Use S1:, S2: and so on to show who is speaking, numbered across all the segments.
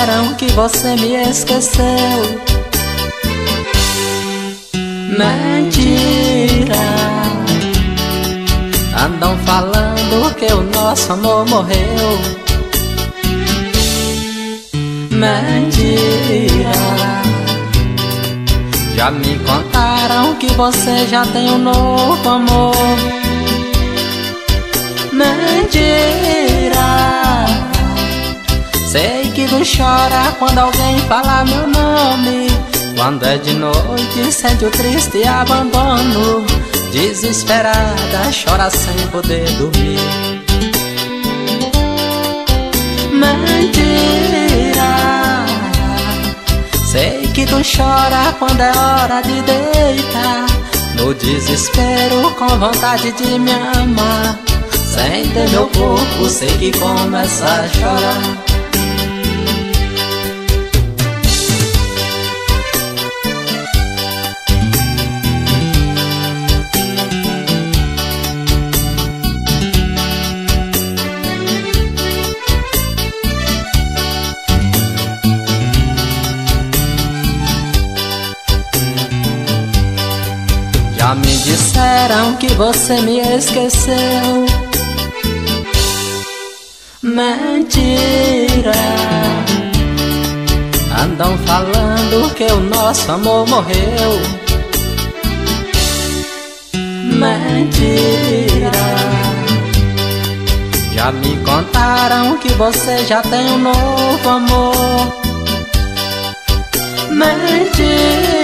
S1: Disseram que você me esqueceu. Mentira. Andam falando que o nosso amor morreu. Mentira. Já me contaram que você já tem um novo amor. Mentira. Sei tu chora quando alguém fala meu nome. Quando é de noite, sente o triste abandono. Desesperada, chora sem poder dormir. Mentira. Sei que tu chora quando é hora de deitar. No desespero, com vontade de me amar. Sem ter meu corpo, sei que começa a chorar. Já me disseram que você me esqueceu. Mentira. Andam falando que o nosso amor morreu. Mentira. Já me contaram que você já tem um novo amor. Mentira.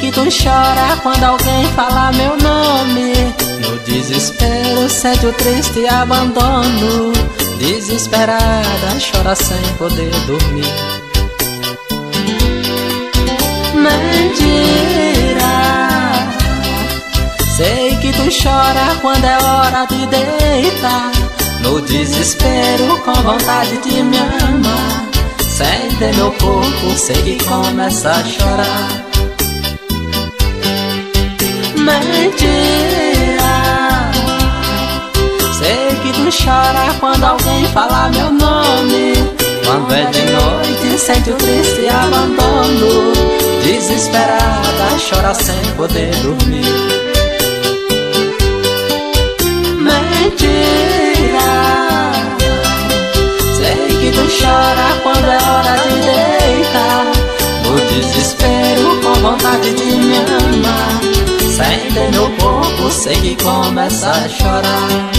S1: Que tu chora quando alguém fala meu nome. No desespero sente o triste abandono. Desesperada chora sem poder dormir. Mentira. Sei que tu chora quando é hora de deitar. No desespero com vontade de me amar. Sem ter meu corpo sei que começa a chorar mentira. Sei que tu chora quando alguém fala meu nome. Quando é de noite, sente o triste abandono. Desesperada, chora sem poder dormir. Mentira. Sei que tu chora quando é hora de deitar. No desespero, com vontade de me amar. Sente meu corpo, sei que começa a chorar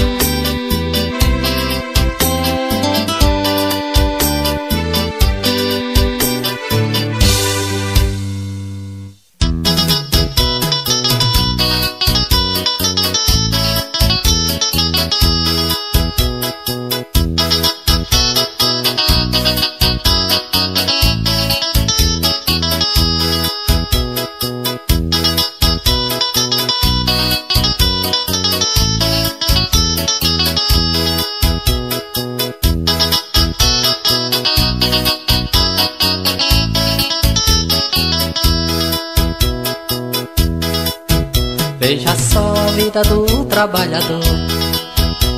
S1: trabalhador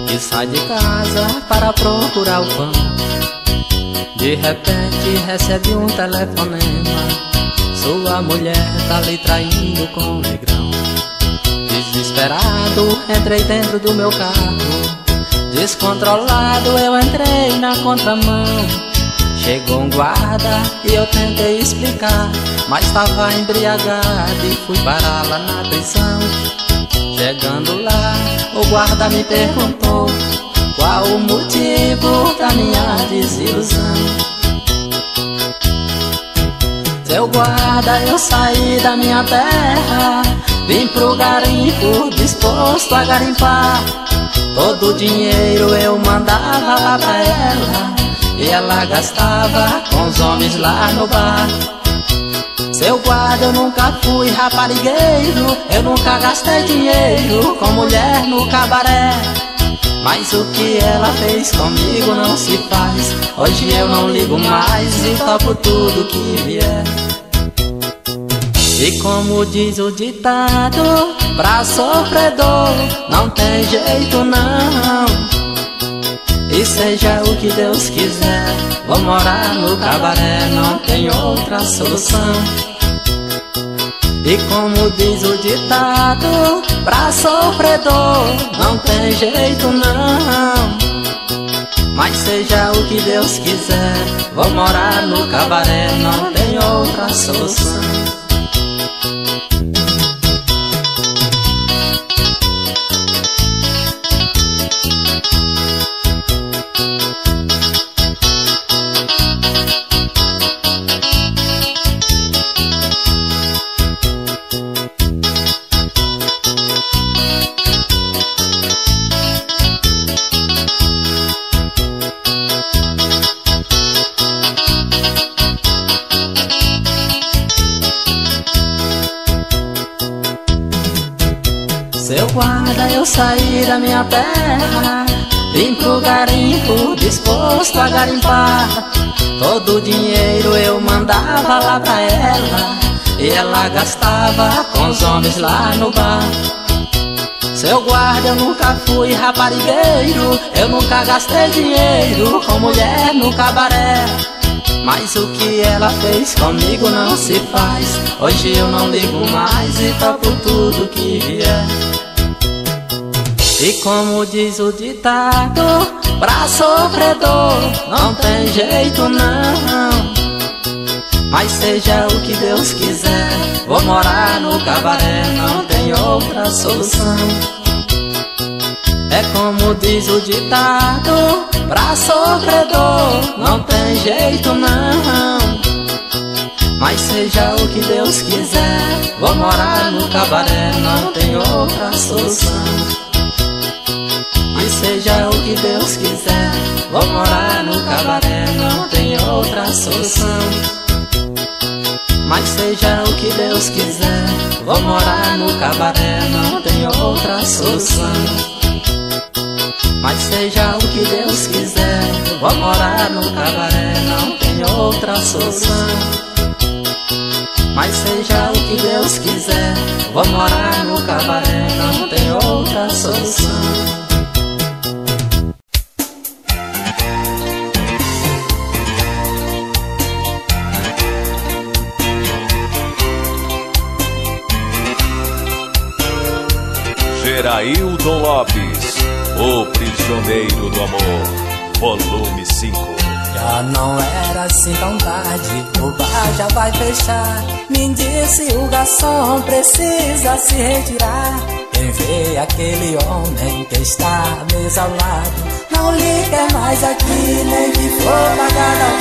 S1: Que sai de casa para procurar o pão. De repente recebe um telefonema Sua mulher tá lhe traindo com o negrão. Desesperado entrei dentro do meu carro. Descontrolado eu entrei na contramão. Chegou um guarda e eu tentei explicar Mas estava embriagado e fui parar lá na prisão o guarda me perguntou Qual o motivo da minha desilusão. Seu guarda, eu saí da minha terra Vim pro garimpo, disposto a garimpar. Todo o dinheiro eu mandava pra ela e ela gastava com os homens lá no bar Seu guarda, eu nunca fui raparigueiro. Eu nunca gastei dinheiro com mulher no cabaré. Mas o que ela fez comigo não se faz. Hoje eu não ligo mais e topo tudo que vier. E como diz o ditado Pra sofredor não tem jeito não.
S2: E seja o que Deus quiser, vou morar no cabaré, não tem outra solução. E como diz o ditado, pra sofredor não tem jeito não. Mas seja o que Deus quiser, vou morar no cabaré, não tem outra solução. Saí da minha terra Vim pro garimpo disposto a garimpar. Todo o dinheiro eu mandava lá pra ela E ela gastava com os homens lá no bar. Seu guarda, eu nunca fui raparigueiro Eu nunca gastei dinheiro com mulher no cabaré. Mas o que ela fez comigo não se faz Hoje eu não ligo mais e topo tudo que vier e como diz o ditado, pra sofredor não tem jeito não. Mas seja o que Deus quiser, vou morar no cabaré, não tem outra solução. É como diz o ditado, pra sofredor não tem jeito não. Mas seja o que Deus quiser, vou morar no cabaré, não tem outra solução. Seja o que Deus quiser. Vou morar no cabaré, não tem outra solução. Mas seja o que Deus quiser. Vou morar no cabaré, não tem outra solução. Mas seja o que Deus quiser. Vou morar no cabaré, não tem outra solução. Mas seja o que Deus quiser, vou morar no cabaré, não tem outra solução.
S3: Gerailton Lopes, O Prisioneiro do Amor, volume 5.
S1: Já não era assim tão tarde, o bar já vai fechar. Me disse o garçom precisa se retirar. Vê aquele homem que está à mesa ao lado, não quer mais aqui, nem que for pagar.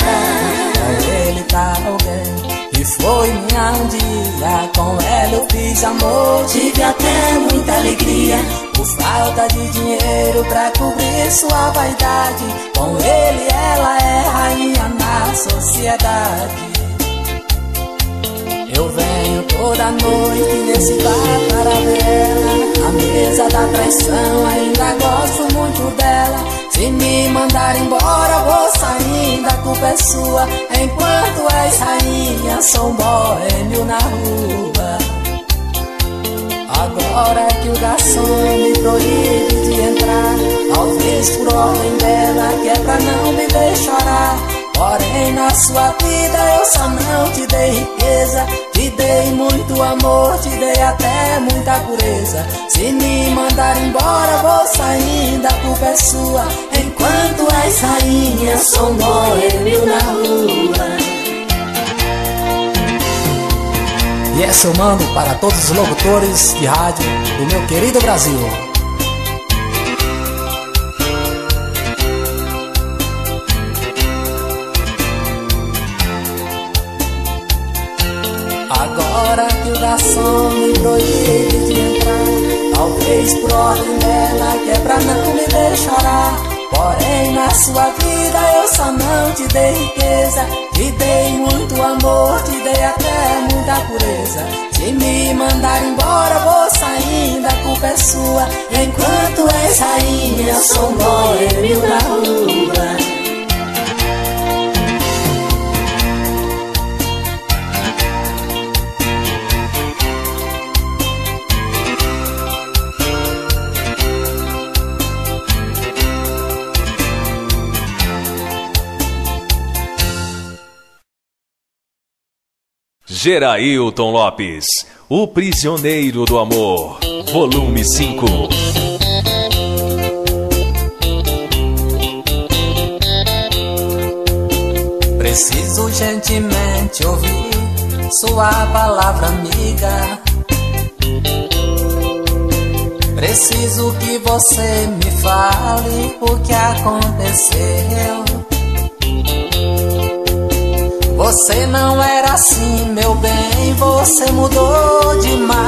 S1: Com ele tá alguém e foi minha um dia, com ela eu fiz amor. Tive até muita alegria Por falta de dinheiro pra cobrir sua vaidade. Com ele ela é rainha na sociedade. Eu venho toda noite nesse bar para ela A mesa da traição, ainda gosto muito dela se me mandar embora, vou saindo, a culpa é sua. Enquanto és rainha, sou um boêmio na rua. Agora que o garçom me proíbe de entrar, talvez por ordem dela, que é pra não me ver chorar. Porém na sua vida eu só não te dei riqueza. Te dei muito amor, te dei até muita pureza. Se me mandar embora vou saindo, a culpa é sua. Enquanto és rainha, sou boêmio na rua. E essa eu mando para todos os locutores de rádio do meu querido Brasil Agora que o garçom me proíbe de entrar. Talvez por ordem dela que é pra não me chorar Porém na sua vida eu só não te dei riqueza. Te dei muito amor, te dei até muita pureza. Se me mandar embora vou saindo, a culpa é sua. Enquanto és rainha, sou um boêmio da rua
S3: Gerailton Lopes, O Prisioneiro do Amor, volume 5.
S1: Preciso gentilmente ouvir sua palavra amiga. Preciso que você me fale o que aconteceu. Você não era assim, meu bem, você mudou demais.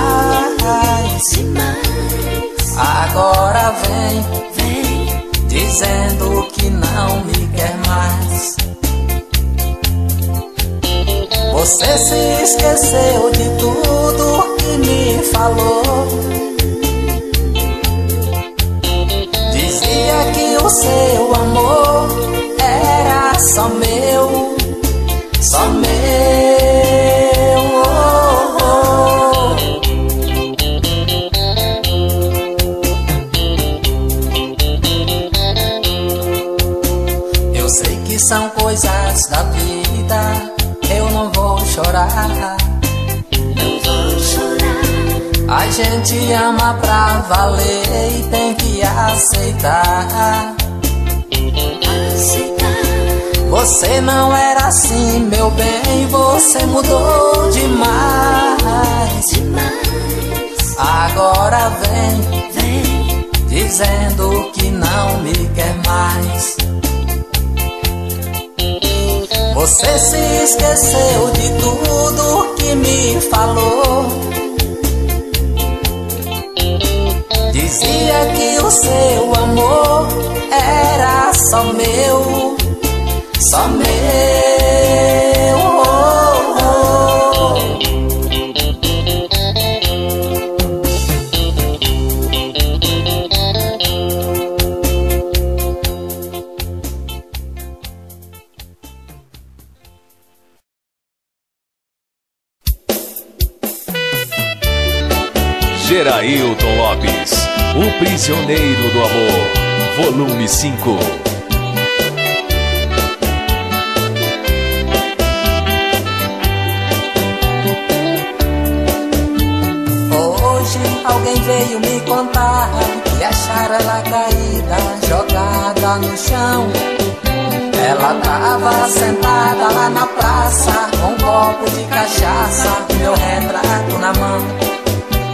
S1: Agora vem, vem, dizendo que não me quer mais. Você se esqueceu de tudo que me falou. Dizia que o seu amor era só meu só meu. Oh, oh. Eu sei que são coisas da vida, eu não vou chorar.
S4: Não vou chorar.
S1: A gente ama pra valer e tem que aceitar. Você não era assim, meu bem, você mudou demais. Agora vem, vem, dizendo que não me quer mais. Você se esqueceu de tudo que me falou. Dizia que o seu amor era só meu só meu. Oh, oh.
S3: Gerailton Lopes, O Prisioneiro do Amor, volume 5.
S1: Veio me contar que acharam ela caída, jogada no chão. Ela tava sentada lá na praça, com um copo de cachaça, meu retrato na mão.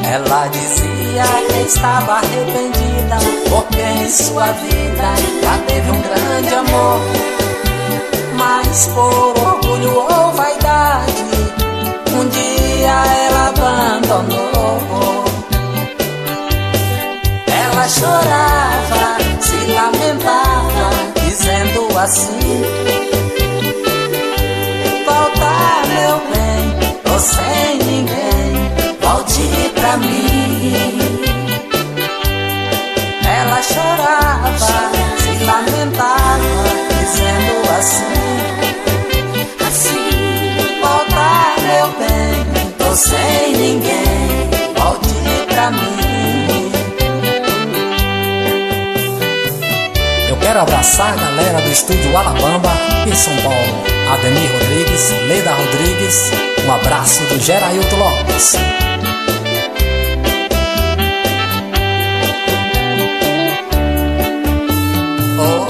S1: Ela dizia que estava arrependida, porque em sua vida já teve um grande amor. Mas por orgulho ou vaidade, um dia ela abandonou chorava, se lamentava, dizendo assim: Volta, meu bem, tô sem ninguém, volte pra mim. Ela chorava, se lamentava, dizendo assim:
S4: Assim,
S1: volta, meu bem, tô sem ninguém, Quero abraçar a galera do estúdio Alabama em São Paulo. Ademir Rodrigues, Leda Rodrigues, um abraço do Gerailton Lopes.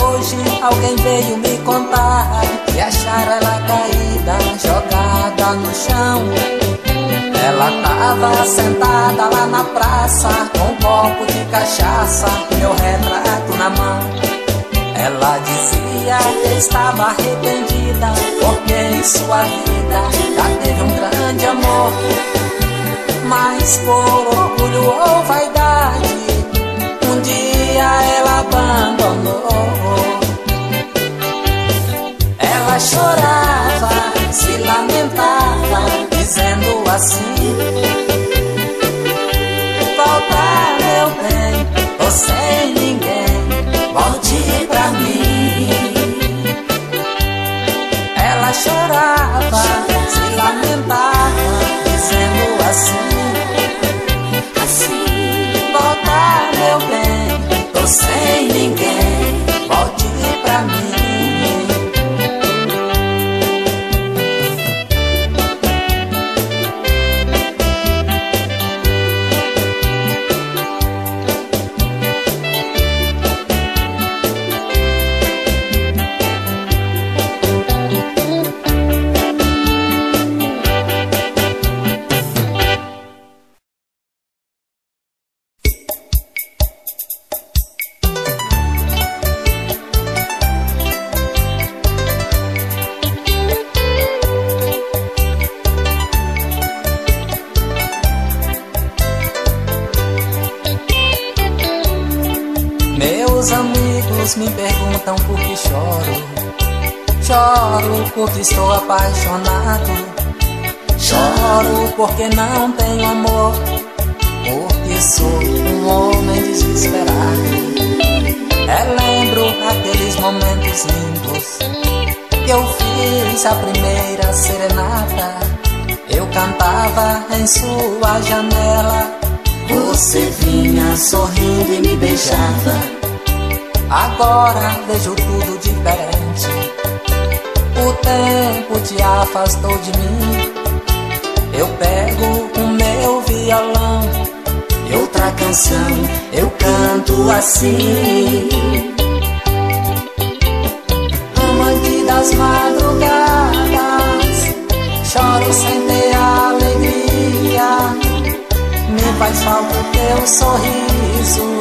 S1: Hoje alguém veio me contar que acharam ela caída, jogada no chão. Ela tava sentada lá na praça com um copo de cachaça, meu retrato na mão. Ela dizia que estava arrependida, porque em sua vida já teve um grande amor. Mas por orgulho ou vaidade, um dia ela abandonou. Ela chorava, se lamentava, dizendo assim: Volta, meu bem, tô sem chorava, se lamentava, dizendo assim:
S4: Assim,
S1: Volta, meu bem, tô sem ninguém, lindos que eu fiz a primeira serenata. Eu cantava em sua janela. Você vinha sorrindo e me beijava. Agora vejo tudo diferente. O tempo te afastou de mim. Eu pego o meu violão e outra canção eu canto assim. Das madrugadas, choro sem ter alegria. Me faz falta o teu sorriso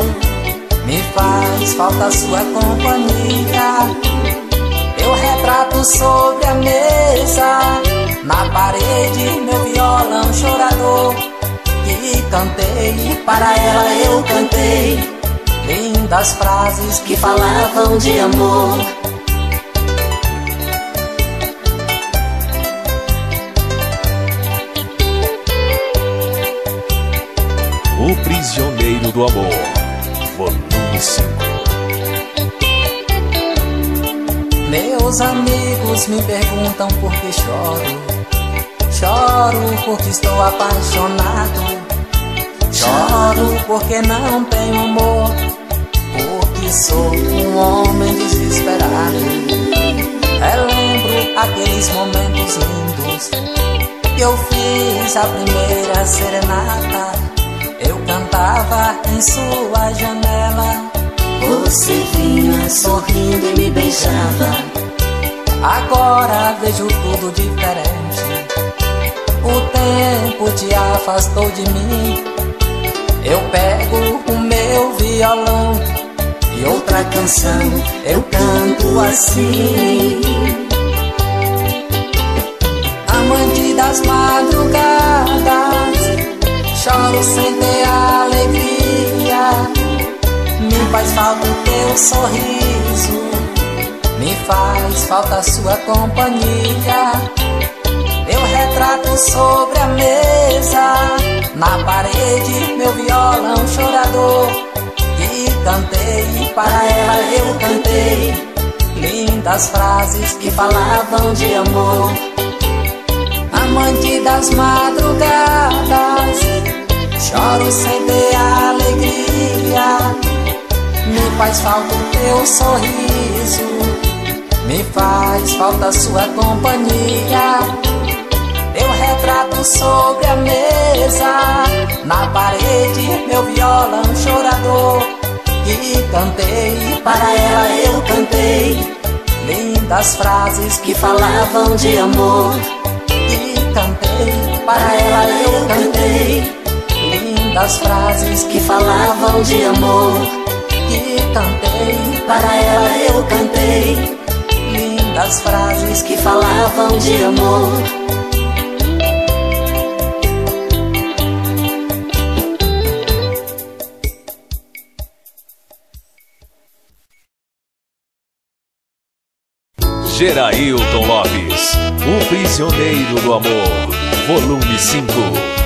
S1: me faz falta sua companhia. Eu retrato sobre a mesa, na parede meu violão chorador. Que cantei, para ela eu cantei. Lindas frases que falavam de amor.
S3: O prisioneiro do amor volume 5.
S1: Meus amigos me perguntam por que choro. Choro porque estou apaixonado. Choro porque não tenho amor. Porque sou um homem desesperado. Relembro aqueles momentos lindos que eu fiz a primeira serenata cantava em sua janela.
S4: Você vinha sorrindo e me beijava.
S1: Agora vejo tudo diferente. O tempo te afastou de mim. Eu pego o meu violão e outra canção eu canto assim. Sorriso, me faz falta sua companhia. Eu retrato sobre a mesa, na parede, meu violão chorador. E cantei, para ela eu cantei, lindas frases que falavam de amor amante das madrugadas. Choro sem ter alegria. Faz falta o teu sorriso. Me faz falta a sua companhia. Eu retrato sobre a mesa. Na parede, meu violão chorador. E cantei, para ela eu cantei. Lindas frases que falavam de amor cantei, para ela eu cantei. Lindas frases que falavam de amor. Cantei, para ela eu cantei. Lindas frases que falavam de amor.
S3: Gerailton Lopes, O Prisioneiro do Amor, volume 5.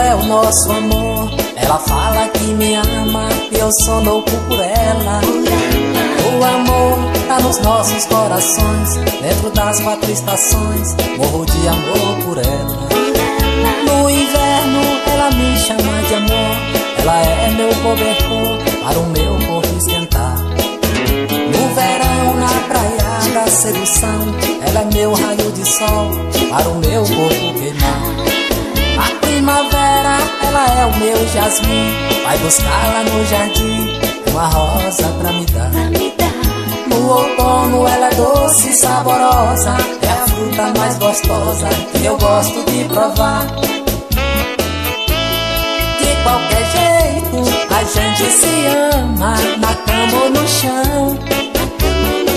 S1: É o nosso amor. Ela fala que me ama e eu sou louco por ela. O amor tá nos nossos corações, dentro das quatro estações, morro de amor por ela. No inverno ela me chama de amor, ela é meu cobertor para o meu corpo esquentar. No verão, na praia da sedução, ela é meu raio de sol para o meu corpo queimar. Primavera, ela é o meu jasmim, vai buscá-la no jardim, uma rosa pra me dar. No outono ela é doce e saborosa É a fruta mais gostosa que eu gosto de provar. De qualquer jeito a gente se ama Na cama ou no chão.
S4: Na cama ou no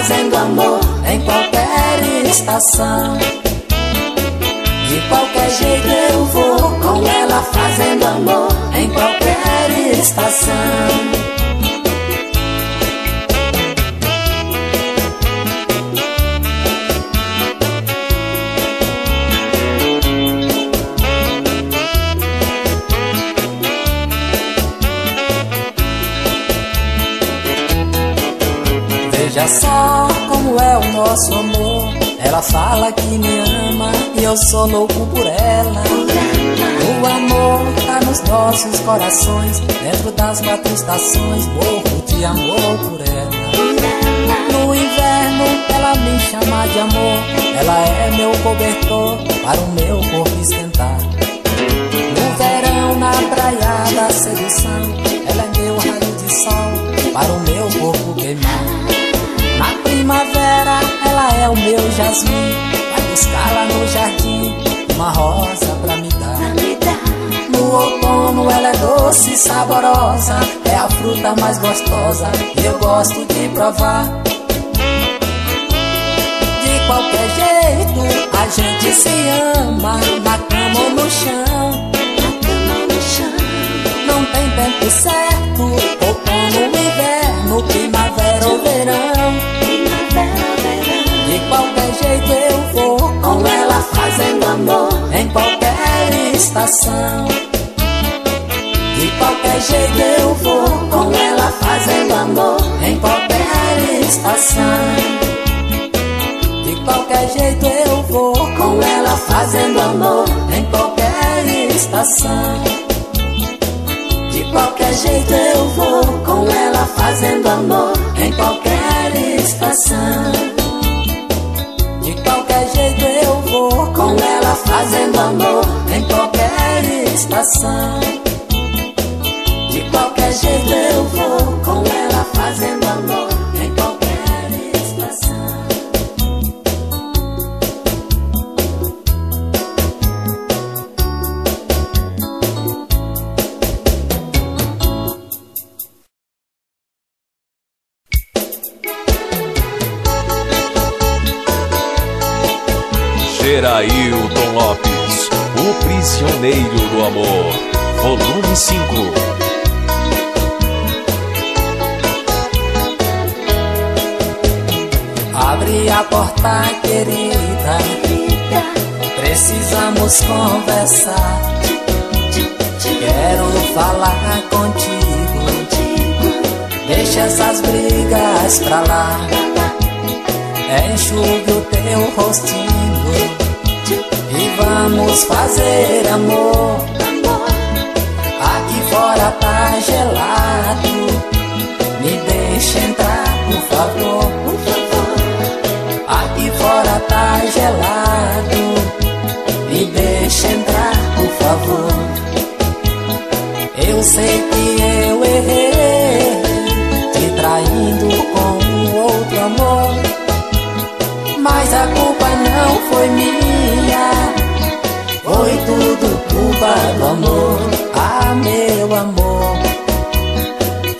S1: Não tem em qualquer estação. De qualquer jeito eu vou com ela fazendo amor em qualquer estação. Veja só como é o nosso amor. Ela fala que me ama e eu sou louco por ela. O amor tá nos nossos corações, dentro das quatro estações, morro de amor por ela. No inverno ela me chama de amor, ela é meu cobertor para o meu corpo esquentar. No verão na praia da sedução, ela é meu raio de sol para o meu corpo queimar. Na ela é o meu jasmim Vai buscá-la no jardim Uma rosa pra me dar. No outono ela é doce e saborosa. É a fruta mais gostosa. Eu gosto de provar. De qualquer jeito a gente se ama Na cama ou no chão. Não tem tempo certo. Outono, inverno, primavera ou verão jeito eu vou com ela fazendo amor em qualquer estação. De qualquer jeito eu vou com ela fazendo amor em qualquer estação. De qualquer jeito eu vou com ela fazendo amor em qualquer estação. De qualquer jeito eu vou com ela fazendo amor em qualquer estação. Jeito eu vou com ela fazendo amor em qualquer estação. De qualquer jeito eu vou com ela fazendo amor
S3: prisioneiro do amor, volume 5.
S1: Abre a porta, querida. Precisamos conversar. Quero falar contigo. Deixa essas brigas pra lá. Enxugue o teu rostinho vamos fazer amor. Aqui fora tá gelado, me deixa entrar, por favor. Aqui fora tá gelado, me deixa entrar, por favor. Eu sei que eu errei, te traindo com outro amor. Mas a culpa não foi minha Foi tudo culpa do amor. Ah, meu amor.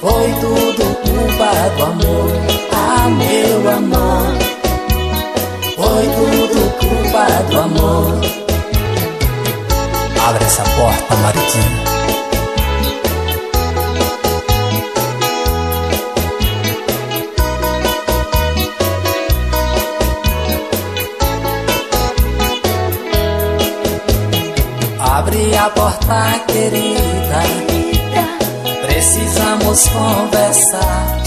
S1: Foi tudo culpa do amor. Ah, meu amor. Foi tudo culpa do amor. Abre essa porta, Maritinha Abre a porta, querida. Precisamos conversar.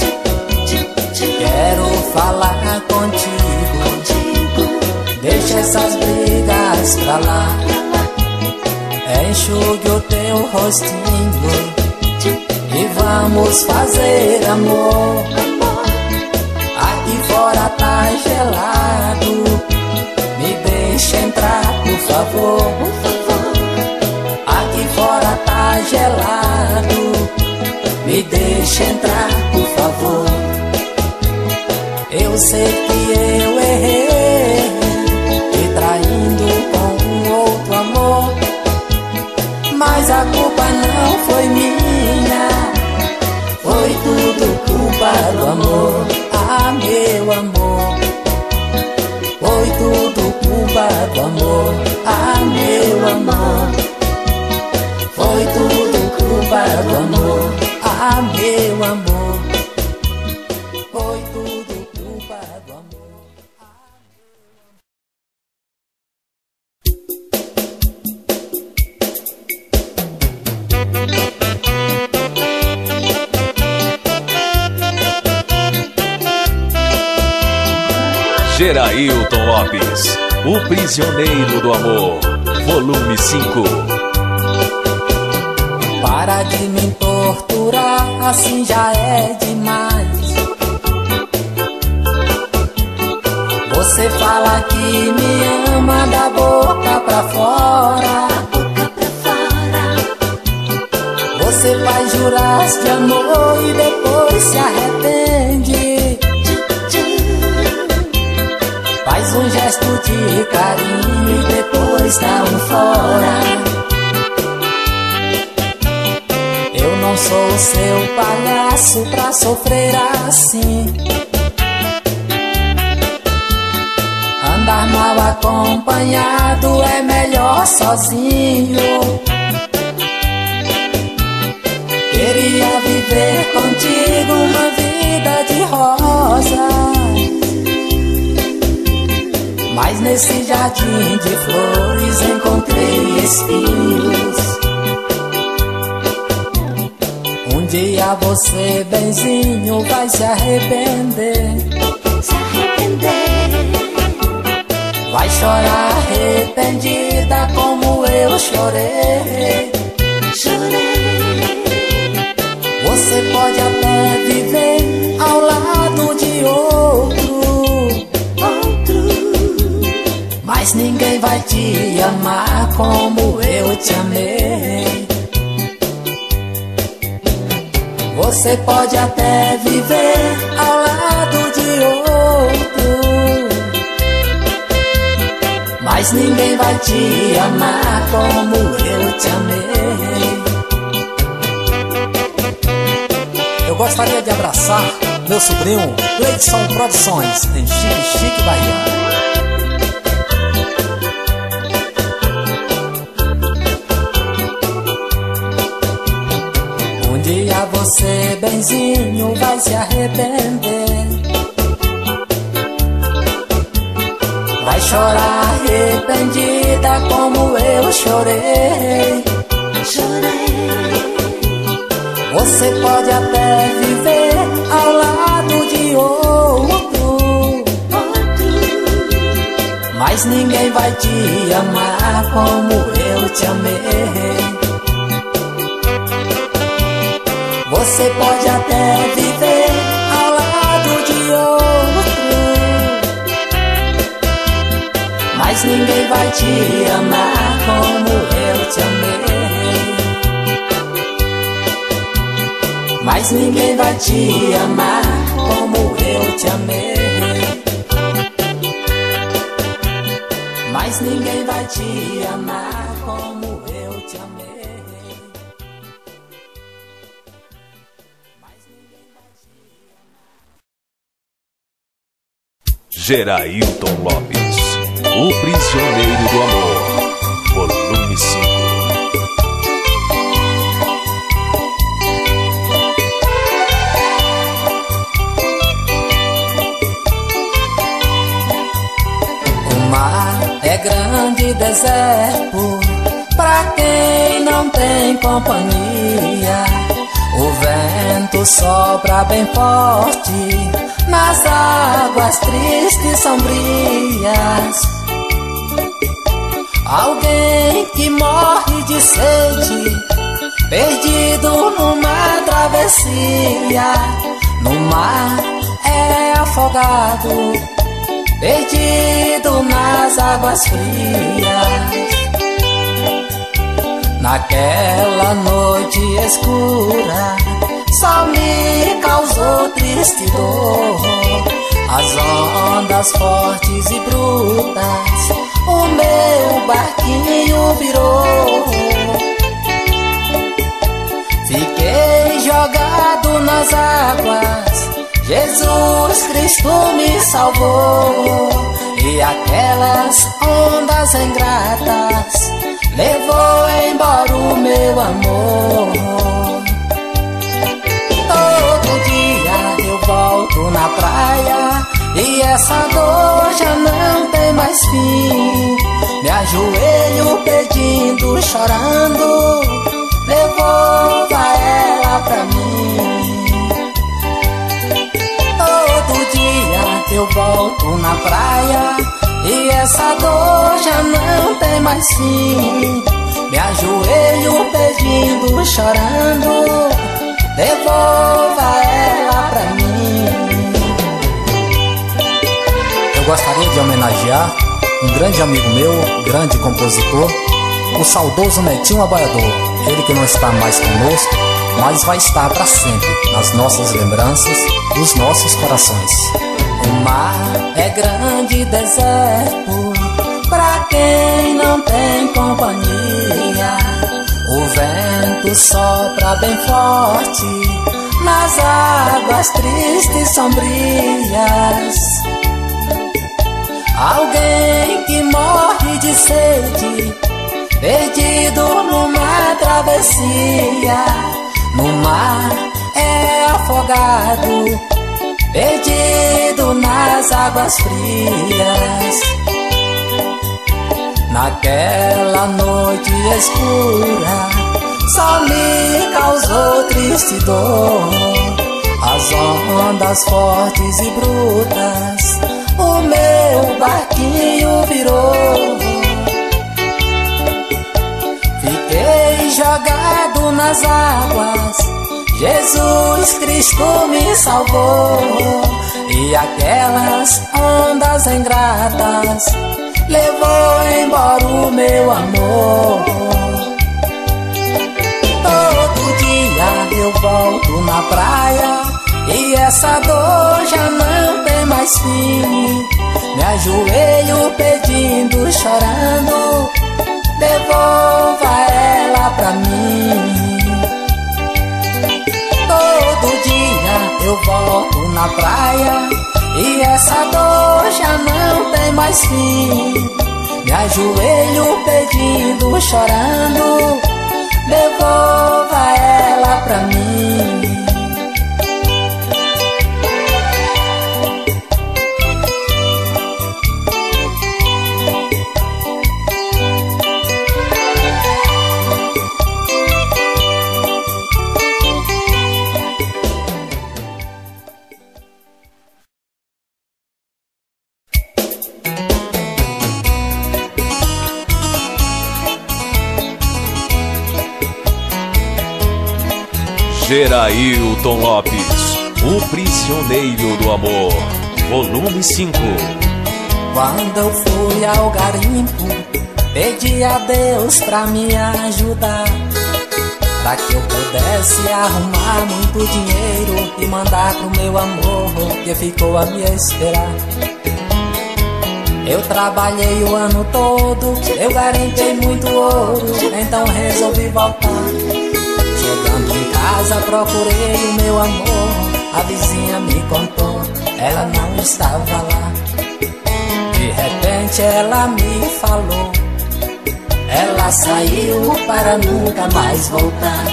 S1: Quero falar contigo. Deixa essas brigas pra lá. Enxugue o teu rostinho. E vamos fazer amor. Aqui fora tá gelado. Me deixa entrar, por favor gelado. Me deixa entrar, por favor. Eu sei que eu errei, me traindo com um outro amor. Mas a culpa não foi minha, foi tudo culpa do amor. Ah, meu amor, foi tudo culpa do amor. Ah, meu amor do amor, ah, ah, meu amor. Foi tudo culpa do.
S3: Gerailton Lopes, o prisioneiro do amor, volume 5.
S1: Para de me torturar, assim já é demais. Você fala que me ama da boca pra fora. Você faz jurar de amor e depois se arrepende. Faz um gesto de carinho e depois dá um fora. Eu não sou seu palhaço pra sofrer assim. Andar mal acompanhado é melhor sozinho. Queria viver contigo uma vida de rosas. Mas nesse jardim de flores encontrei espinhos. Dia você, benzinho, vai se arrepender.
S4: Se arrepender.
S1: Vai chorar arrependida como eu chorei.
S4: Chorei.
S1: Você pode até viver ao lado de outro,
S4: Outro.
S1: mas ninguém vai te amar como eu te amei. Você pode até viver ao lado de outro, mas ninguém vai te amar como eu te amei. Eu gostaria de abraçar meu sobrinho Leidson Produções, em Chique Chique Bahia. Você, benzinho, vai se arrepender. Vai chorar arrependida como eu chorei.
S4: Chorei.
S1: Você pode até viver ao lado de outro,
S4: Outro.
S1: mas ninguém vai te amar como eu te amei. Você pode até viver ao lado de outro, mas ninguém vai te amar como eu te amei. Mas ninguém vai te amar como eu te amei. Mas ninguém vai te amar
S3: Gerailton Lopes, o prisioneiro do amor, volume 5.
S1: O mar é grande deserto pra quem não tem companhia. O vento sopra bem forte nas águas tristes e sombrias. Alguém que morre de sede, perdido numa travessia. No mar é afogado, perdido nas águas frias. Naquela noite escura, só me causou triste dor. As ondas fortes e brutas, o meu barquinho virou. Fiquei jogado nas águas, Jesus Cristo me salvou. E aquelas ondas ingratas levou embora o meu amor. Todo dia eu volto na praia e essa dor já não tem mais fim. Me ajoelho pedindo, chorando, devolva ela pra mim. Todo dia eu volto na praia e essa dor já não tem mais fim. Me ajoelho pedindo, chorando, devolva ela pra mim.
S5: Eu gostaria de homenagear um grande amigo meu, grande compositor, o saudoso Netinho Abaiador. Ele que não está mais conosco, mas vai estar para sempre nas nossas lembranças, nos nossos corações.
S1: O mar é grande deserto pra quem não tem companhia. O vento sopra bem forte nas águas tristes e sombrias. Alguém que morre de sede, perdido numa travessia, no mar é afogado, perdido nas águas frias. Naquela noite escura, só me causou triste dor. As ondas fortes e brutas, o meu barquinho virou. Fiquei jogado nas águas, Jesus Cristo me salvou. E aquelas ondas ingratas levou embora o meu amor. Volto na praia e essa dor já não tem mais fim. Me ajoelho pedindo, chorando, devolva ela pra mim. Todo dia eu volto na praia e essa dor já não tem mais fim. Me ajoelho pedindo, chorando, devolva ela pra mim.
S3: Gerailton Lopes, o prisioneiro do amor, volume 5.
S1: Quando eu fui ao garimpo, pedi a Deus pra me ajudar. Pra que eu pudesse arrumar muito dinheiro e mandar pro meu amor que ficou a me esperar. Eu trabalhei o ano todo, eu garimpei muito ouro, então resolvi voltar. Casa procurei o meu amor, a vizinha me contou, ela não estava lá. De repente ela me falou, ela saiu para nunca mais voltar.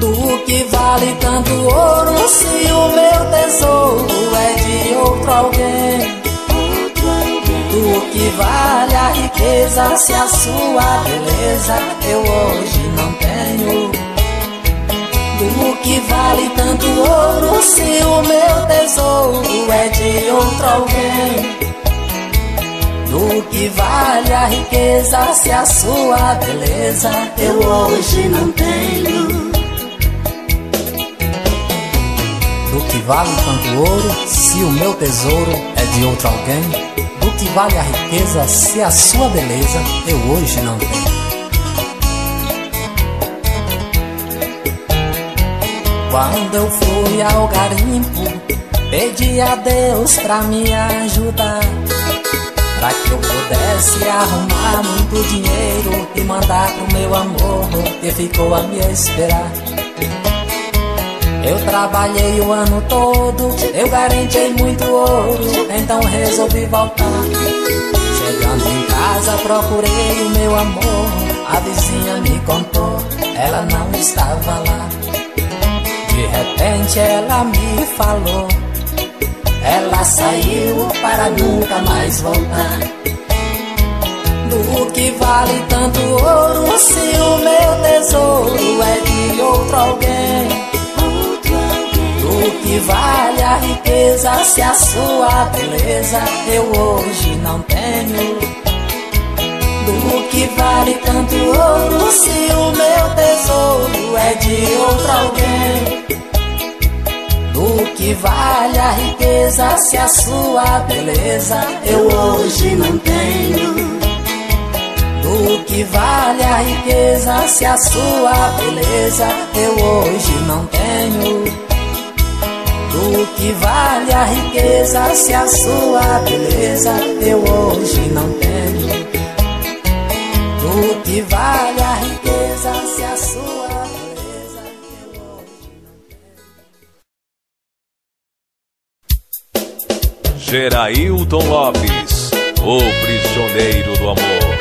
S1: Do que vale tanto ouro se o meu tesouro é de outro alguém? Do que vale a riqueza se a sua beleza eu hoje não tenho? Do que vale tanto ouro se o meu tesouro é de outro alguém? Do que vale a riqueza se a sua beleza eu hoje não tenho?
S5: Do que vale tanto ouro se o meu tesouro é de outro alguém? Do que vale a riqueza se a sua beleza eu hoje não tenho?
S1: Quando eu fui ao garimpo, pedi a Deus pra me ajudar. Pra que eu pudesse arrumar muito dinheiro e mandar pro meu amor que ficou a me esperar. Eu trabalhei o ano todo, eu garantei muito ouro, então resolvi voltar. Chegando em casa procurei o meu amor, a vizinha me contou, ela não estava lá. Repente ela me falou, ela saiu para nunca mais voltar. Do que vale tanto ouro se o meu tesouro é de outro alguém? Do que vale a riqueza se a sua beleza eu hoje não tenho? Do que vale tanto ouro se o meu tesouro é de outro alguém? Do que vale a riqueza se a sua beleza eu hoje não tenho? Do que vale a riqueza se a sua beleza eu hoje não tenho? Do que vale a riqueza se a sua beleza eu hoje não tenho? Do que vale a riqueza se a sua
S3: Gerailton Lopes, o prisioneiro do amor.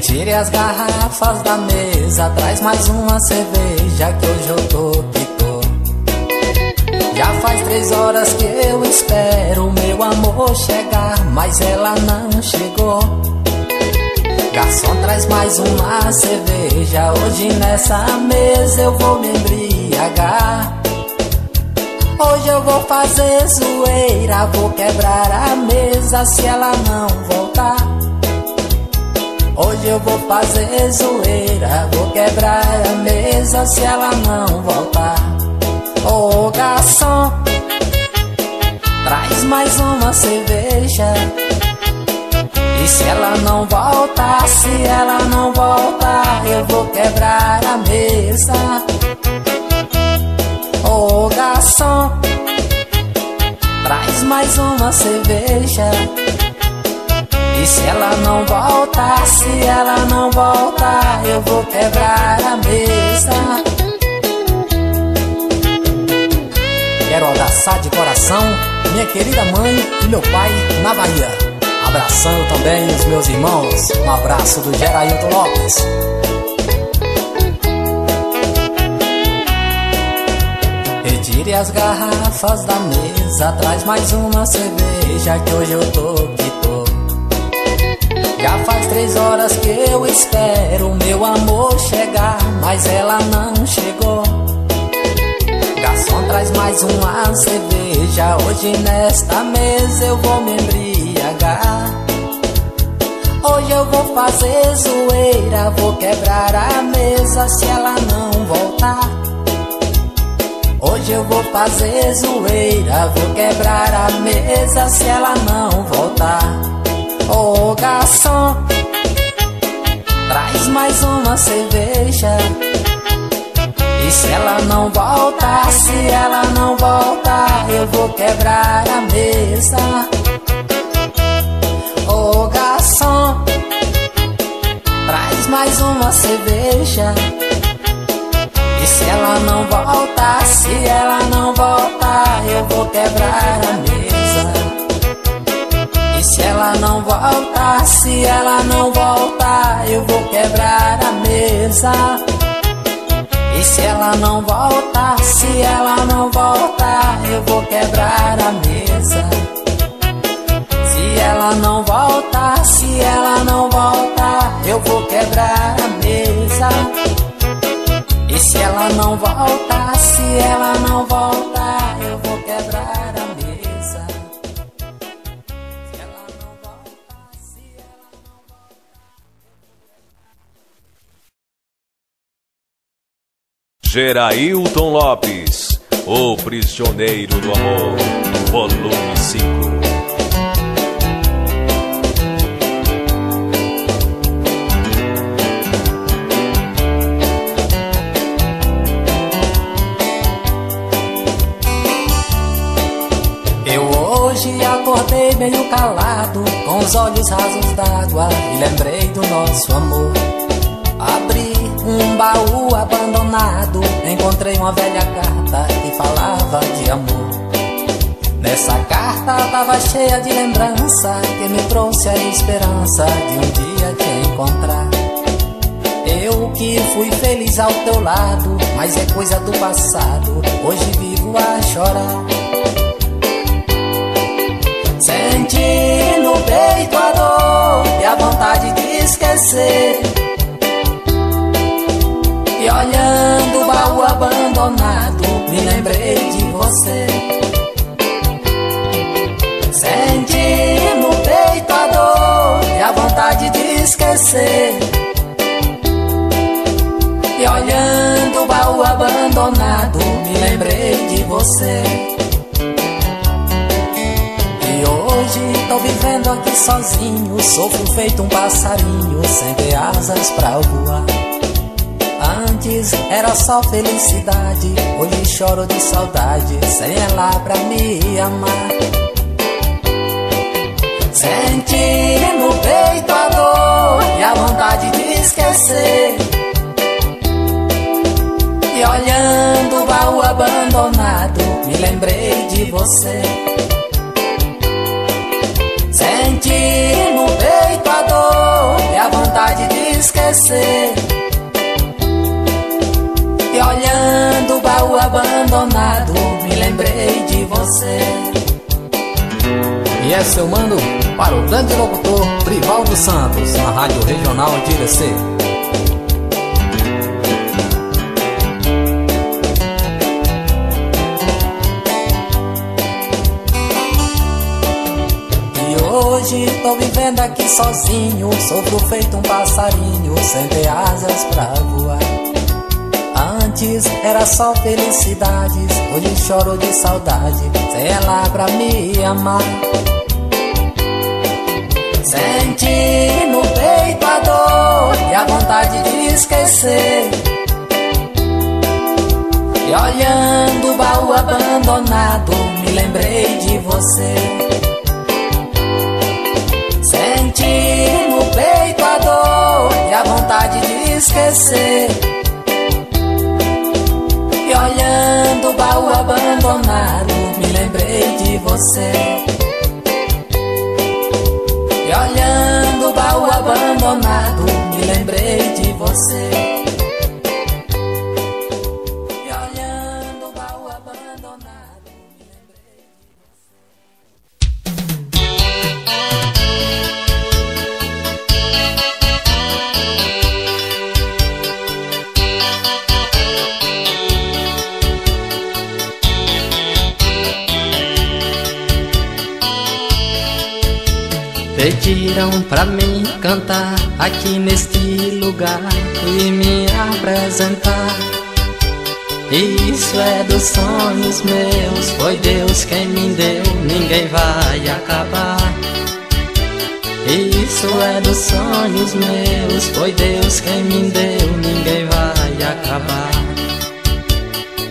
S1: Tire as garrafas da mesa, traz mais uma cerveja que hoje eu tô. Já faz três horas que eu espero meu amor chegar, mas ela não chegou. Garçom, traz mais uma cerveja, hoje nessa mesa eu vou me embriagar. Hoje eu vou fazer zoeira, vou quebrar a mesa se ela não voltar. Hoje eu vou fazer zoeira, vou quebrar a mesa se ela não voltar. Ô oh, garçom, traz mais uma cerveja. E se ela não voltar, se ela não voltar, eu vou quebrar a mesa. Ô oh, garçom, traz mais uma cerveja. E se ela não voltar, se ela não voltar, eu vou quebrar a mesa.
S5: Quero abraçar de coração minha querida mãe e meu pai na Bahia. Abraçando também os meus irmãos. Um abraço do Gerailton Lopes.
S1: Retire as garrafas da mesa, traz mais uma cerveja que hoje eu tô que tô. Já faz três horas que eu espero meu amor chegar, mas ela não chegou. Garçom, traz mais uma cerveja, hoje nesta mesa eu vou me embriagar. Hoje eu vou fazer zoeira, vou quebrar a mesa se ela não voltar. Hoje eu vou fazer zoeira, vou quebrar a mesa se ela não voltar. Ô oh, garçom, traz mais uma cerveja. E se ela não voltar, se ela não voltar, eu vou quebrar a mesa. Ô oh, garçom, traz mais uma cerveja. E se ela não voltar, se ela não voltar, eu vou quebrar a mesa. E se ela não voltar, se ela não voltar, eu vou quebrar a mesa. E se ela não voltar, se ela não voltar, eu vou quebrar a mesa. Se ela não voltar, se ela não voltar, eu vou quebrar a mesa. E se ela não voltar, se ela não voltar, eu vou
S3: Gerailton Lopes, O Prisioneiro do Amor, volume 5.
S1: Eu hoje acordei meio calado, com os olhos rasos d'água, e lembrei do nosso amor. Abri um baú abandonado, encontrei uma velha carta que falava de amor. Nessa carta tava cheia de lembrança que me trouxe a esperança de um dia te encontrar. Eu que fui feliz ao teu lado, mas é coisa do passado, hoje vivo a chorar. Senti no peito a dor e a vontade de esquecer. Olhando o baú abandonado, me lembrei de você. Senti no peito a dor e a vontade de esquecer. E olhando o baú abandonado, me lembrei de você. E hoje tô vivendo aqui sozinho, sofro feito um passarinho, sem ter asas pra voar. Antes era só felicidade, hoje choro de saudade, sem ela pra me amar. Senti no peito a dor e a vontade de esquecer. E olhando o baú abandonado, me lembrei de você. Senti no peito a dor e a vontade de esquecer. Olhando o baú abandonado, me lembrei de você.
S5: E é seu mano para o grande locutor Privaldo Santos, na Rádio Regional de Irecê.
S1: E hoje tô vivendo aqui sozinho, sofro feito um passarinho, sem ter asas pra voar. Antes era só felicidades, hoje choro de saudade, sem ela pra me amar. Senti no peito a dor e a vontade de esquecer. E olhando o baú abandonado, me lembrei de você. Senti no peito a dor e a vontade de esquecer. Olhando o baú abandonado, me lembrei de você. E olhando o baú abandonado, me lembrei de você.
S2: Pra mim cantar aqui neste lugar e me apresentar. Isso é dos sonhos meus, foi Deus quem me deu, ninguém vai acabar. Isso é dos sonhos meus, foi Deus quem me deu, ninguém vai acabar.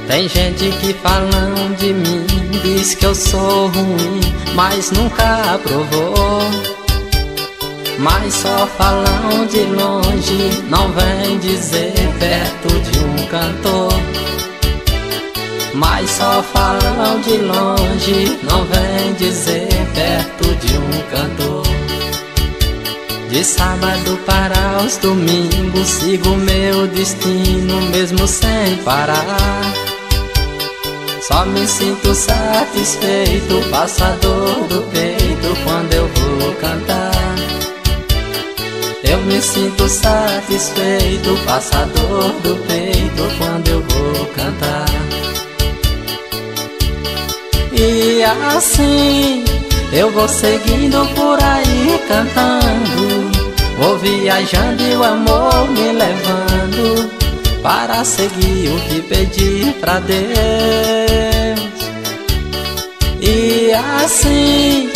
S2: Tem gente que falam de mim, diz que eu sou ruim, mas nunca provou. Mas só falam de longe, não vem dizer perto de um cantor. Mas só falam de longe, não vem dizer perto de um cantor. De sábado para os domingos, sigo meu destino mesmo sem parar. Só me sinto satisfeito, passador do peito quando eu vou cantar. Eu me sinto satisfeito, passador do peito quando eu vou cantar. E assim eu vou seguindo por aí cantando, vou viajando e o amor me levando para seguir o que pedi pra Deus. E assim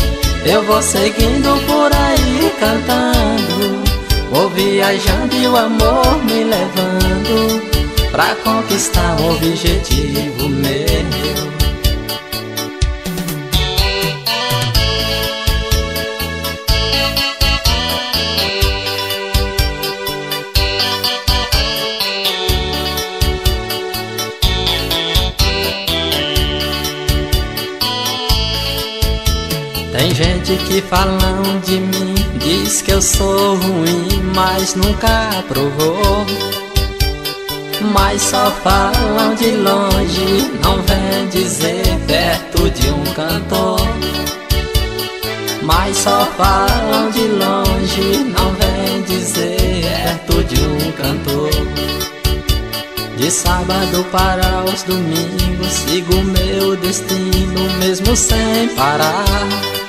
S2: eu vou seguindo por aí cantando, vou viajando e o amor me levando pra conquistar um objetivo meu. Tem gente que falam de mim, diz que eu sou ruim, mas nunca provou. Mas só falam de longe, não vem dizer perto de um cantor.
S1: Mas só falam de longe, não vem dizer perto de um cantor. De sábado para os domingos, sigo meu destino, mesmo sem parar.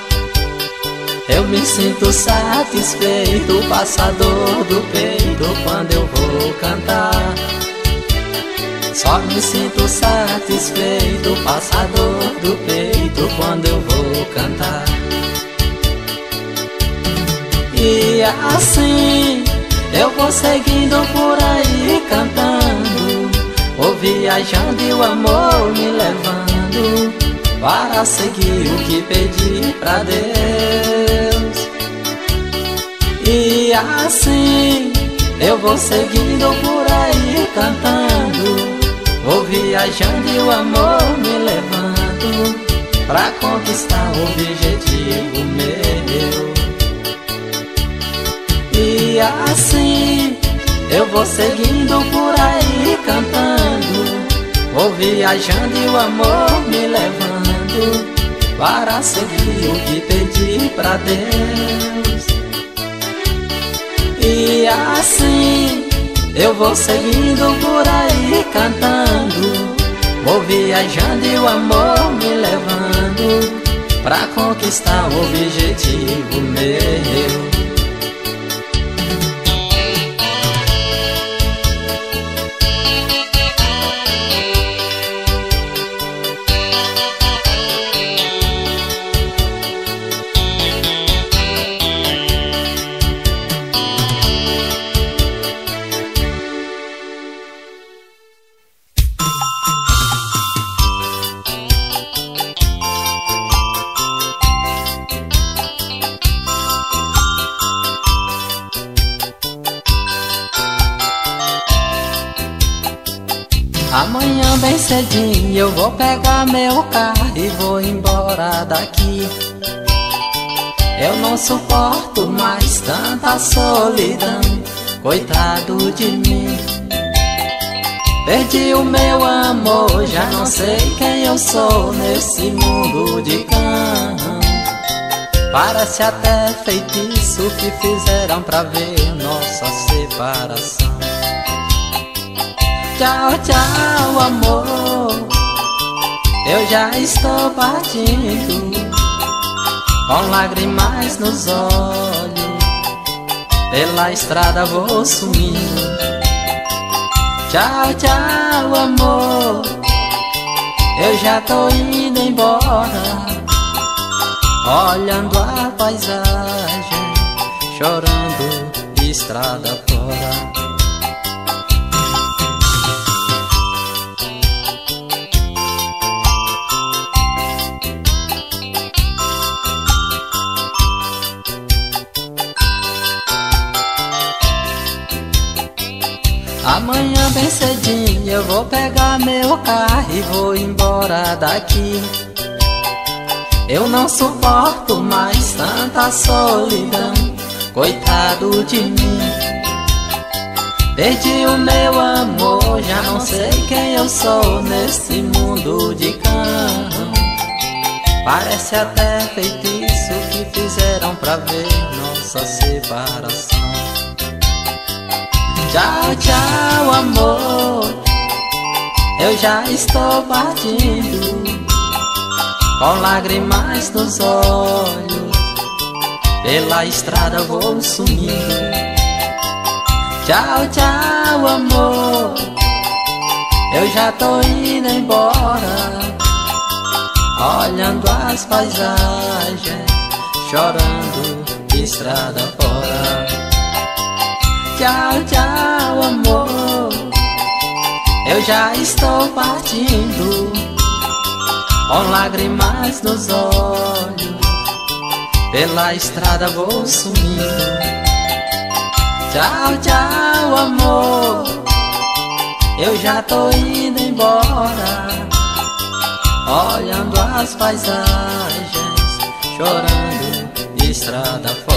S1: Eu me sinto satisfeito, passador do peito, quando eu vou cantar. Só me sinto satisfeito, passador do peito, quando eu vou cantar. E assim eu vou seguindo por aí cantando, vou viajando e o amor me levando para seguir o que pedi pra Deus. E assim eu vou seguindo por aí cantando. Vou viajando e o amor me levando Pra conquistar o objetivo meu. E assim eu vou seguindo por aí cantando. Vou viajando e o amor me levando Para seguir o que pedi pra Deus E assim. Eu vou seguindo por aí cantando. Vou viajando e o amor me levando Pra conquistar o objetivo meu cedinho eu vou pegar meu carro e vou embora daqui. Eu não suporto mais tanta solidão, coitado de mim. Perdi o meu amor, já não sei quem eu sou nesse mundo de cão. Parece até feitiço que fizeram pra ver nossa separação. Tchau, tchau, amor. Eu já estou partindo, com lágrimas nos olhos. Pela estrada vou sumindo. Tchau, tchau, amor. Eu já tô indo embora, olhando a paisagem, chorando estrada fora. Bem cedinho eu vou pegar meu carro e vou embora daqui. Eu não suporto mais tanta solidão, coitado de mim. Perdi o meu amor, já não sei quem eu sou nesse mundo de cão. Parece até feitiço que fizeram pra ver nossa separação. Tchau, tchau, amor. Eu já estou partindo, com lágrimas nos olhos. Pela estrada vou sumindo. Tchau, tchau, amor. Eu já tô indo embora, olhando as paisagens, chorando estrada fora. Tchau, tchau, amor. Eu já estou partindo, com lágrimas nos olhos. Pela estrada vou sumindo. Tchau, tchau, amor. Eu já tô indo embora, olhando as paisagens, chorando estrada fora.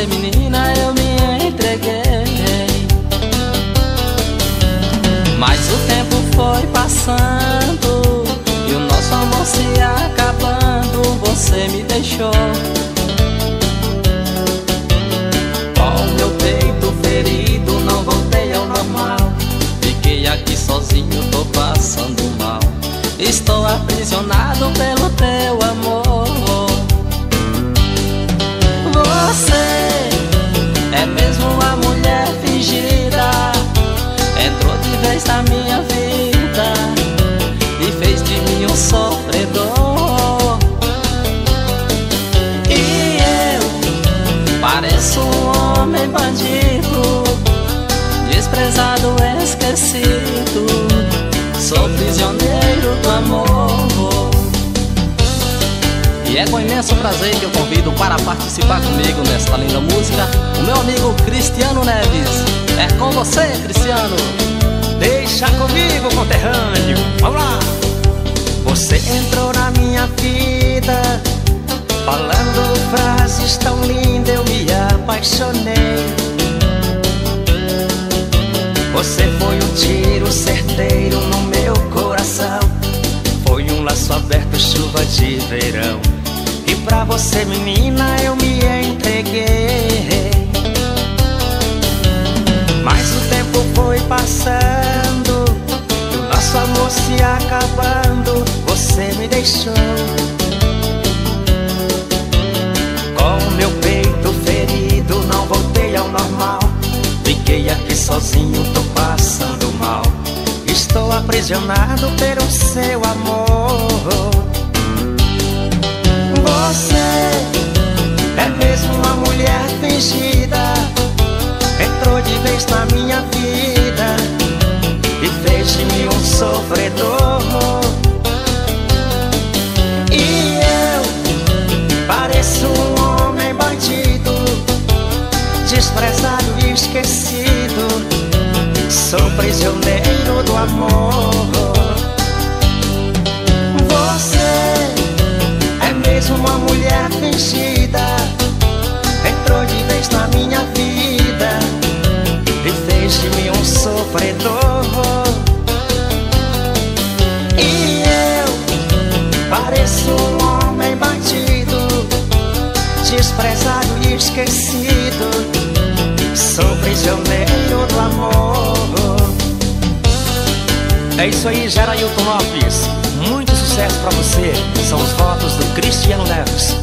S1: Você menina eu me entreguei. Mas o tempo foi passando E o nosso amor se acabando. Você me deixou. Com meu peito ferido Não voltei ao normal. Fiquei aqui sozinho, tô passando mal. Estou aprisionado pelo teu amor Vez na minha vida E fez de mim um sofredor E eu pareço um homem bandido Desprezado, esquecido Sou prisioneiro do amor e é com imenso prazer que eu convido para participar comigo nesta linda música o meu amigo Cristiano Neves. É com você, Cristiano.
S6: Deixa comigo, conterrâneo. Vamos lá. Você entrou na minha vida, falando frases tão lindas, eu me apaixonei. Você foi um tiro certeiro no meu coração. Foi um laço aberto, chuva de verão. E pra você, menina, eu me entreguei. Foi passando, nosso amor se acabando. Você me deixou. Com meu peito ferido, não voltei ao normal. Fiquei aqui sozinho, tô passando mal. Estou aprisionado pelo seu amor. Você é mesmo uma mulher fingida. Entrou de vez na minha vida e fez de mim um sofredor. E eu pareço um homem bandido, desprezado e esquecido. Sou prisioneiro do amor. Você é mesmo uma mulher fingida. Entrou de vez na minha vida de mim um sofredor. E eu pareço um homem bandido, desprezado e esquecido. Sou prisioneiro do amor. É isso aí, Gerailton Lopes. Muito sucesso pra você. São os votos do Cristiano Neves.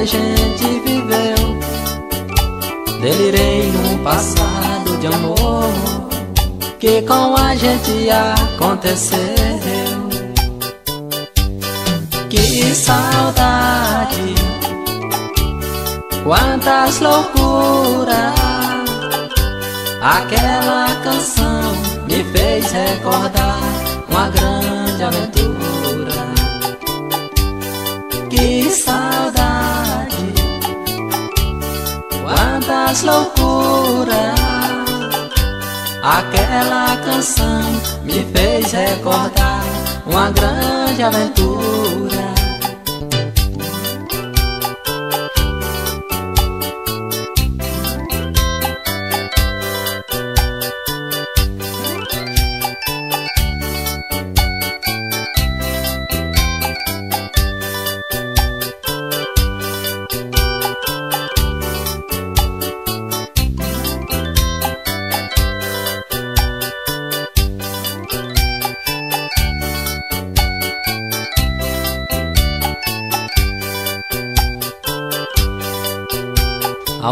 S1: A gente viveu. Delirei num passado de amor que com a gente aconteceu. Que saudade, quantas loucuras. Aquela canção me fez recordar uma grande aventura. Loucuras. Aquela canção me fez recordar uma grande aventura.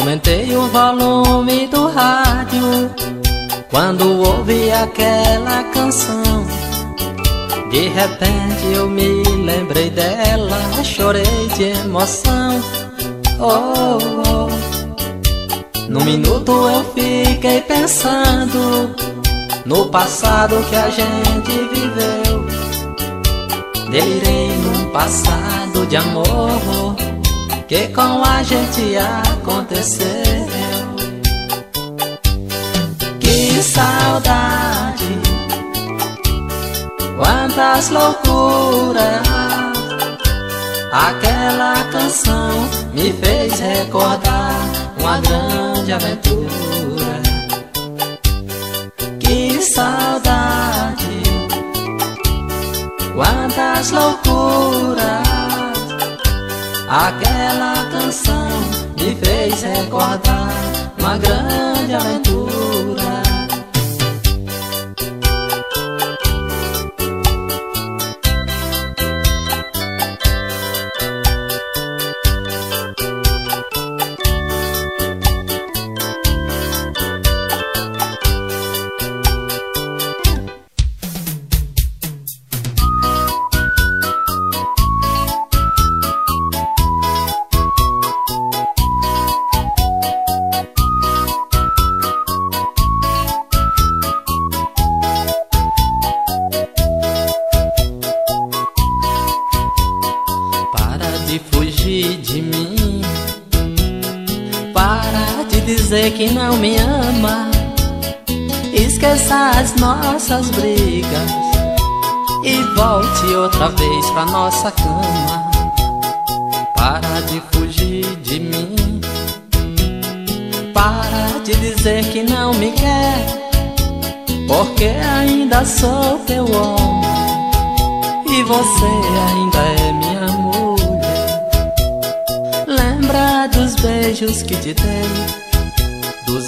S1: Aumentei o volume do rádio quando ouvi aquela canção. De repente eu me lembrei dela, chorei de emoção. Oh, oh. No minuto eu fiquei pensando no passado que a gente viveu. Delirei num passado de amor que com a gente aconteceu. Que saudade, quantas loucuras. Aquela canção me fez recordar uma grande aventura. Que saudade, quantas loucuras. Aquela canção me fez recordar uma grande aventura. Que não me ama. Esqueça as nossas brigas E volte outra vez pra nossa cama. Para de fugir de mim. Para de dizer que não me quer Porque ainda sou teu homem E você ainda é minha mulher. Lembra dos beijos que te dei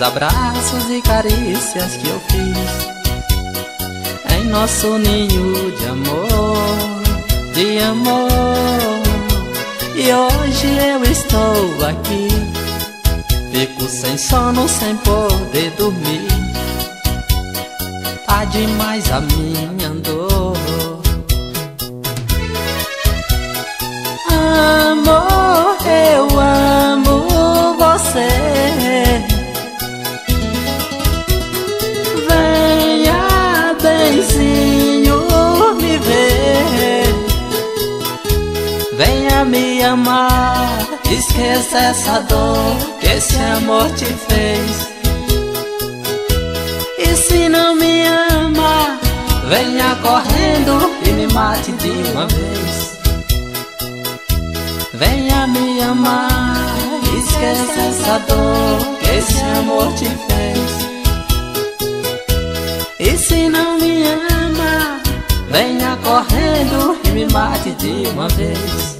S1: dos abraços e carícias que eu fiz em nosso ninho de amor, de amor. E hoje eu estou aqui, fico sem sono, sem poder dormir. Tá demais a minha amar. Esqueça essa dor que esse amor te fez. E se não me ama Venha correndo e me mate de uma vez. Venha me amar. Esqueça essa dor que esse amor te fez. E se não me ama, venha correndo e me mate de uma vez.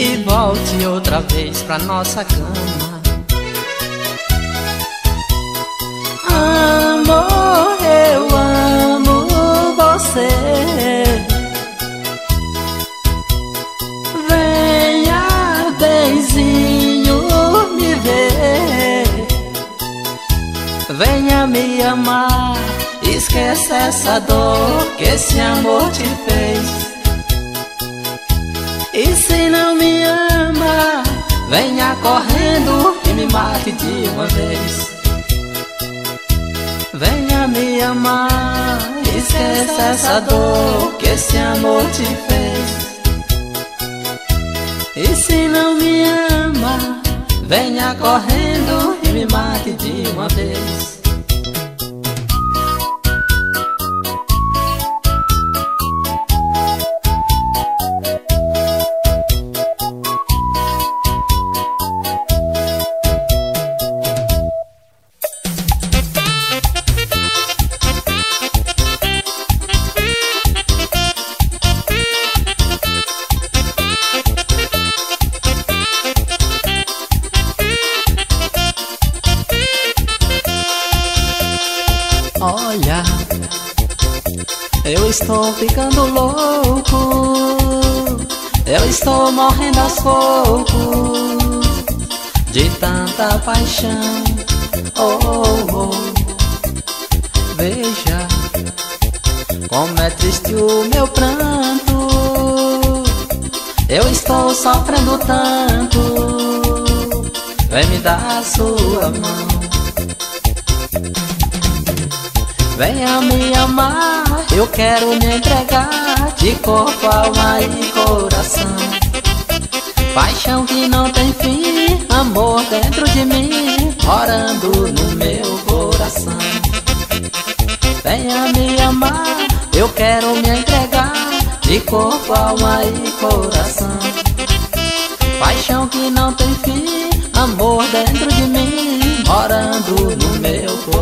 S1: e volte outra vez pra nossa cama. Amor, eu amo você. Venha, benzinho, me ver. Venha me amar Esquece essa dor que esse amor te fez. E se não me ama, venha correndo e me mate de uma vez. Venha me amar, esqueça essa dor que esse amor te fez. E se não me ama, venha correndo e me mate de uma vez. Tanta paixão. Oh, oh, veja como é triste o meu pranto. Eu estou sofrendo tanto. Vem me dar sua mão. Venha me amar, eu quero me entregar de corpo, alma e coração. Paixão que não tem fim, amor dentro de mim, morando no meu coração. Venha me amar, eu quero me entregar de corpo, alma e coração. Paixão que não tem fim, amor dentro de mim, morando no meu coração.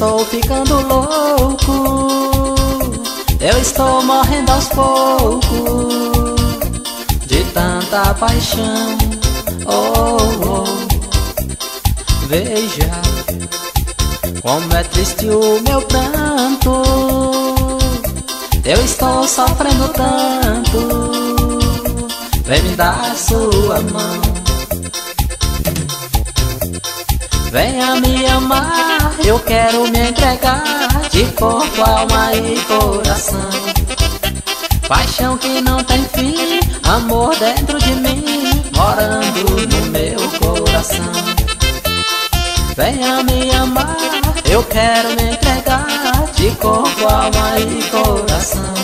S1: Estou ficando louco. Eu estou morrendo aos poucos de tanta paixão. Oh, oh, veja como é triste o meu pranto. Eu estou sofrendo tanto. Vem me dar sua mão. Venha me amar, eu quero me entregar de corpo, alma e coração. Paixão que não tem fim, amor dentro de mim, morando no meu coração. Venha me amar, eu quero me entregar de corpo, alma e coração.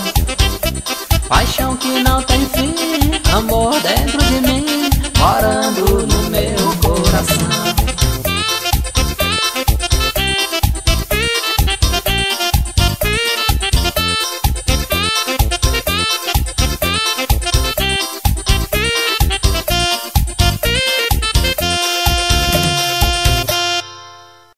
S1: Paixão que não tem fim, amor dentro de mim, morando